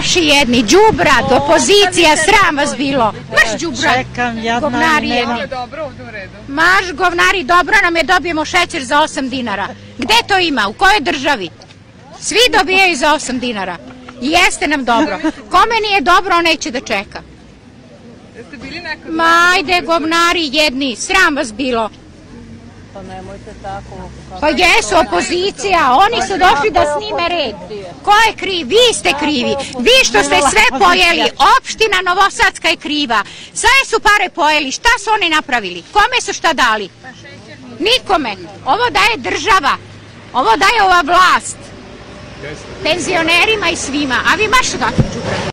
Loši jedni, đubrat, opozicija, sram vas bilo. Marš Čekam, jadna govnari jedni. Dobro, ovdje u redu. Marš govnari, dobro nam je, dobijemo šećer za 8 dinara. Gde to ima? U kojoj državi? Svi dobijaju za 8 dinara. Jeste nam dobro. Kome nije dobro, on neće da čeka. Jeste bili nekad? Ma ajde, govnari jedni, sram vas bilo. Pa nemojte tako. Pa jesu opozicija, oni su došli da snime red. Ko je kriv? Vi ste krivi. Vi što ste sve pojeli. Opština Novosadska je kriva. Sve su pare pojeli. Šta su oni napravili? Kome su šta dali? Nikome. Ovo daje država. Ovo daje ova vlast. Penzionerima i svima. A vi maš odakle đubrate?